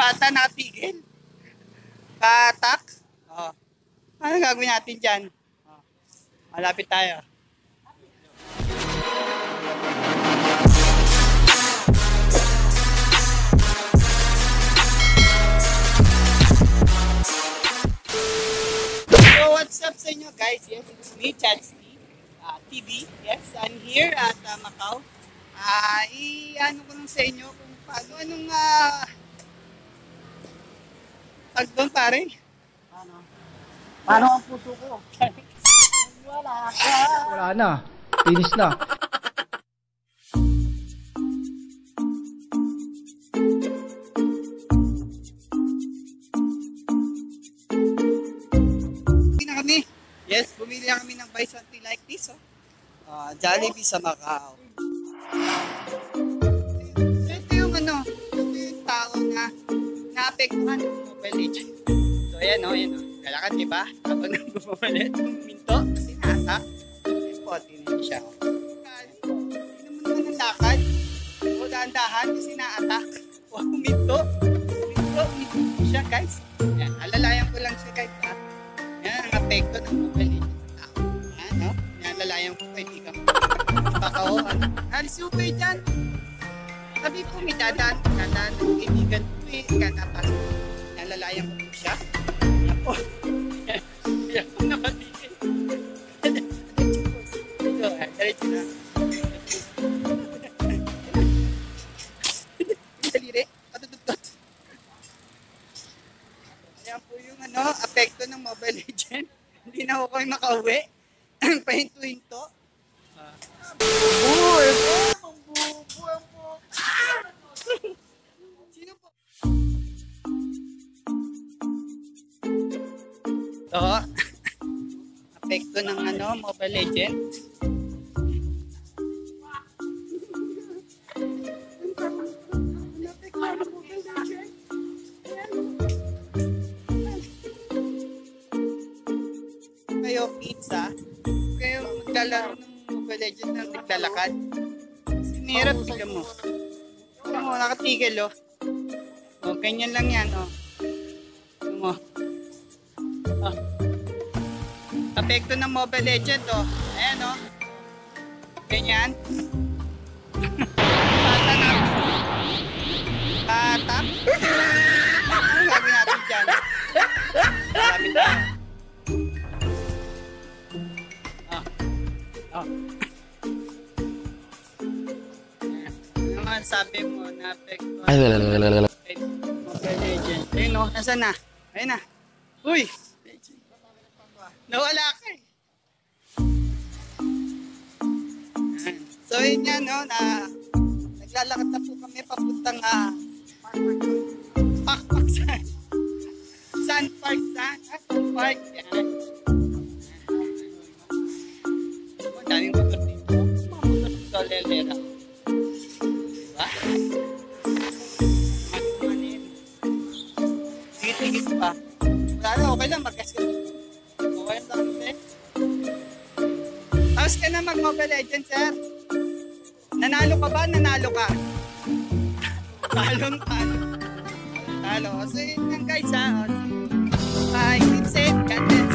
bata nakatigil. Katak. Oh. Ano gagawin natin dyan? Oh. Malapit tayo. So what's up sa inyo guys? Yes, it's me, Chad Steve, uh, TV. Yes, I'm here at uh, Macau. Ah, i-ano ko lang sa inyo kung paano anong ah tag doon pare. Paano? Paano ang puso ko? Wala ka. Wala na. Finish na. Kami. Yes, bumili na kami ng buy something like this. Oh. Ah, Jollibee sa Macau. Naapektuhan ng Mobile Legends. So ayan o, oh, ayan o. Kalakad, di ba? Habang nagbubumalit yung minto, kasi nasa, pote na siya. Hindi naman naman lakad. O dahan-dahan kasi. Wow, minto. Minto, minto siya guys. Yan, alalayan ko lang siya guys ha. Yan ang apekto ng Mobile Legends sa tao. Yan, no? Yan, alalayan ko kay Tika. Baka o, ano. Yung kayo dyan. Sabi ko, may dadaan, dadaan ng kaibigan ko eh. Kakapasok. Nalalayan ko siya. Ako. Kaya ako nakatigil. Ito, ah, diretso na. Daliri, patututot. Ayan po yung ano, apekto ng Mobile Legend. Hindi na ako kayo makauwi. Pahinto-hinto. Uy, ang Oo. Apekto ng ano, Mobile Legend. Kayo pizza, kayo maglalaro ng Mobile Legend na naglalakad. Sinirap, tignan mo. Tignan mo, nakatigil oh. O, ganyan lang yan oh. Tignan mo. Oh. Apekto ng Mobile Legend oh. Ayan oh. Ganyan. Bata na. Bata. Ano gagawin natin dyan? Sabi. Ah. Ah. Ano naman sabi mo na apekto Mobile Legend? Ayun oh, nasa na? Ayun na. Uy! Nawala ka eh. So yun yan no, na naglalakad na po kami papuntang ah, Pakpak Sun. Sun Park Sun. Ah, Sun Park. Yan. Ang daming motor dito. Mga motor dito, lelera. Diba? Manin. Tigit-tigit pa. Wala na, okay lang, magkasya. Oras ka na mag-Mobile Legends, sir. Nanalo ka ba? Nanalo ka. Talon, talo. Talo. So, yun lang guys, ha. Bye. Keep safe. God bless.